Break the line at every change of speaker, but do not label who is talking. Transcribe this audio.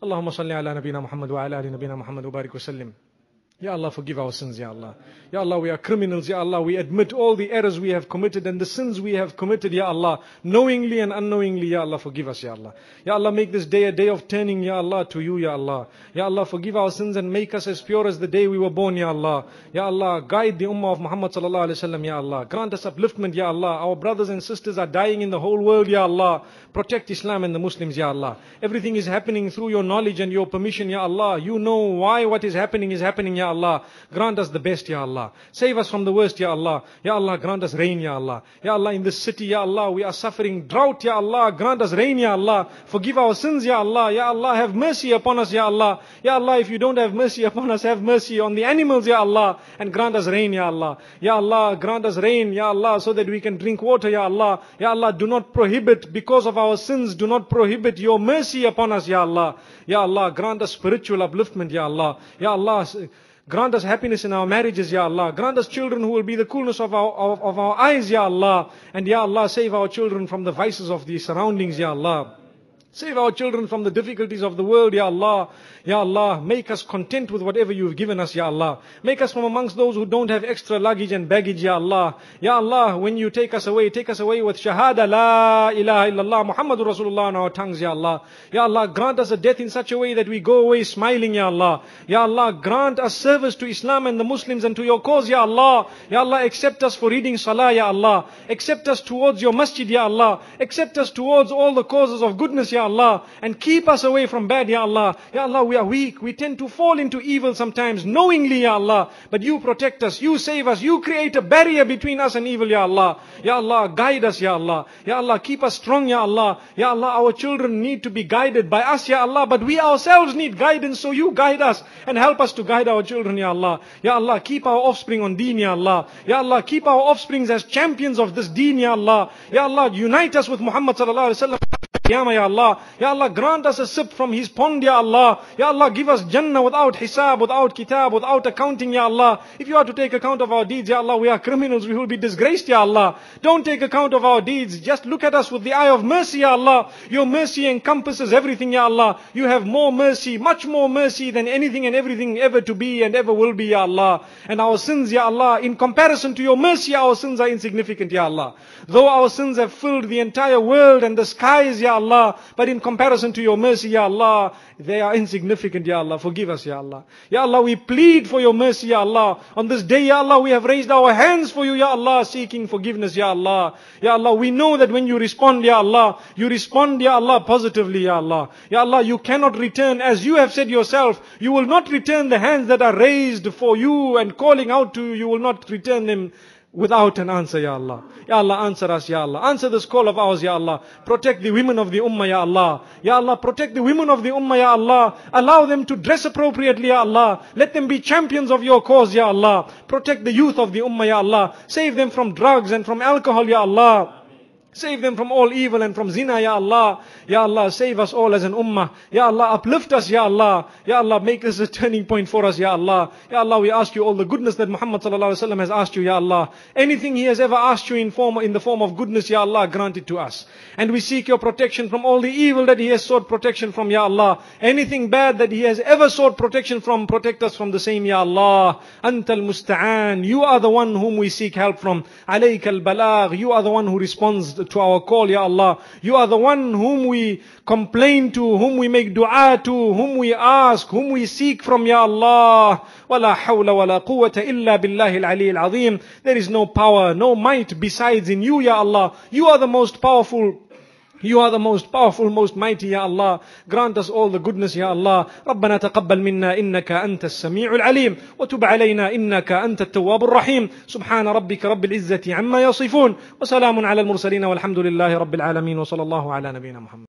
اللهم صل على نبينا محمد وعلى آل نبينا محمد وبارك وسلم. Ya Allah, forgive our sins, Ya Allah. Ya Allah, we are criminals, Ya Allah. We admit all the errors we have committed and the sins we have committed, Ya Allah. Knowingly and unknowingly, Ya Allah, forgive us, Ya Allah. Ya Allah, make this day a day of turning, Ya Allah, to you, Ya Allah. Ya Allah, forgive our sins and make us as pure as the day we were born, Ya Allah. Ya Allah, guide the ummah of Muhammad sallallahu alaihi wasallam, Ya Allah. Grant us upliftment, Ya Allah. Our brothers and sisters are dying in the whole world, Ya Allah. Protect Islam and the Muslims, Ya Allah. Everything is happening through your knowledge and your permission, Ya Allah. You know why what is happening is happening, Ya Allah. Grant us the best, Ya Allah. Save us from the worst, Ya Allah. Ya Allah, grant us rain, Ya Allah. Ya Allah, in this city, Ya Allah, we are suffering drought, Ya Allah. Grant us rain, Ya Allah. Forgive our sins, Ya Allah. Ya Allah, have mercy upon us, Ya Allah. Ya Allah, if you don't have mercy upon us, have mercy on the animals, Ya Allah. And grant us rain, Ya Allah. Ya Allah, grant us rain, Ya Allah, so that we can drink water, Ya Allah. Ya Allah, do not prohibit, because of our sins, do not prohibit your mercy upon us, Ya Allah. Ya Allah, grant us spiritual upliftment, Ya Allah. Ya Allah, Grant us happiness in our marriages, Ya Allah. Grant us children who will be the coolness of our, of, of our eyes, Ya Allah. And Ya Allah, save our children from the vices of the surroundings, Ya Allah. Save our children from the difficulties of the world, Ya Allah. Ya Allah, make us content with whatever you've given us, Ya Allah. Make us from amongst those who don't have extra luggage and baggage, Ya Allah. Ya Allah, when you take us away, take us away with Shahada, La ilaha illallah, Muhammadur Rasulullah on our tongues, Ya Allah. Ya Allah, grant us a death in such a way that we go away smiling, Ya Allah. Ya Allah, grant us service to Islam and the Muslims and to your cause, Ya Allah. Ya Allah, accept us for reading Salah, Ya Allah. Accept us towards your masjid, Ya Allah. Accept us towards all the causes of goodness, Ya Allah. And keep us away from bad, Ya Allah. Ya Allah, we are weak. We tend to fall into evil sometimes, knowingly, Ya Allah. But you protect us. You save us. You create a barrier between us and evil, Ya Allah. Ya Allah, guide us, Ya Allah. Ya Allah, keep us strong, Ya Allah. Ya Allah, our children need to be guided by us, Ya Allah. But we ourselves need guidance, so you guide us and help us to guide our children, Ya Allah. Ya Allah, keep our offspring on deen, Ya Allah. Ya Allah, keep our offsprings as champions of this deen, Ya Allah. Ya Allah, unite us with Muhammad sallallahu alaihi wasallam. Qiyamah, Ya Allah. Ya Allah, grant us a sip from His pond, Ya Allah. Ya Allah, give us Jannah without hisab, without kitab, without accounting, Ya Allah. If you are to take account of our deeds, Ya Allah, we are criminals, we will be disgraced, Ya Allah. Don't take account of our deeds. Just look at us with the eye of mercy, Ya Allah. Your mercy encompasses everything, Ya Allah. You have more mercy, much more mercy than anything and everything ever to be and ever will be, Ya Allah. And our sins, Ya Allah, in comparison to your mercy, our sins are insignificant, Ya Allah. Though our sins have filled the entire world and the skies, Ya Allah, but in comparison to your mercy, Ya Allah, they are insignificant, Ya Allah. Forgive us, Ya Allah. Ya Allah, we plead for your mercy, Ya Allah. On this day, Ya Allah, we have raised our hands for you, Ya Allah, seeking forgiveness, Ya Allah. Ya Allah, we know that when you respond, Ya Allah, you respond, Ya Allah, positively, Ya Allah. Ya Allah, you cannot return, as you have said yourself, you will not return the hands that are raised for you and calling out to you, you will not return them without an answer, Ya Allah. Ya Allah, answer us, Ya Allah. Answer this call of ours, Ya Allah. Protect the women of the Ummah, Ya Allah. Ya Allah, protect the women of the Ummah, Ya Allah. Allow them to dress appropriately, Ya Allah. Let them be champions of your cause, Ya Allah. Protect the youth of the Ummah, Ya Allah. Save them from drugs and from alcohol, Ya Allah. Save them from all evil and from zina, Ya Allah. Ya Allah, save us all as an ummah. Ya Allah, uplift us, Ya Allah. Ya Allah, make this a turning point for us, Ya Allah. Ya Allah, we ask you all the goodness that Muhammad has asked you, Ya Allah. Anything he has ever asked you in form, in the form of goodness, Ya Allah, grant it to us. And we seek your protection from all the evil that he has sought protection from, Ya Allah. Anything bad that he has ever sought protection from, protect us from the same, Ya Allah. Antal musta'an. You are the one whom we seek help from. Alayka al-balagh. You are the one who responds to our call, Ya Allah. You are the one whom we complain to, whom we make dua to, whom we ask, whom we seek from, Ya Allah. ولا حول ولا قوة إلا بالله العلي العظيم. There is no power, no might besides in you, Ya Allah. You are the most powerful You are the most powerful, most mighty, Ya Allah. Grant us all the goodness, Ya Allah. ربنا تقبل منا إنك أنت السميع العليم وتب علينا إنك أنت التواب الرحيم سبحان ربك رب العزة عما يصفون وسلام على المرسلين والحمد لله رب العالمين وصلى الله على نبينا محمد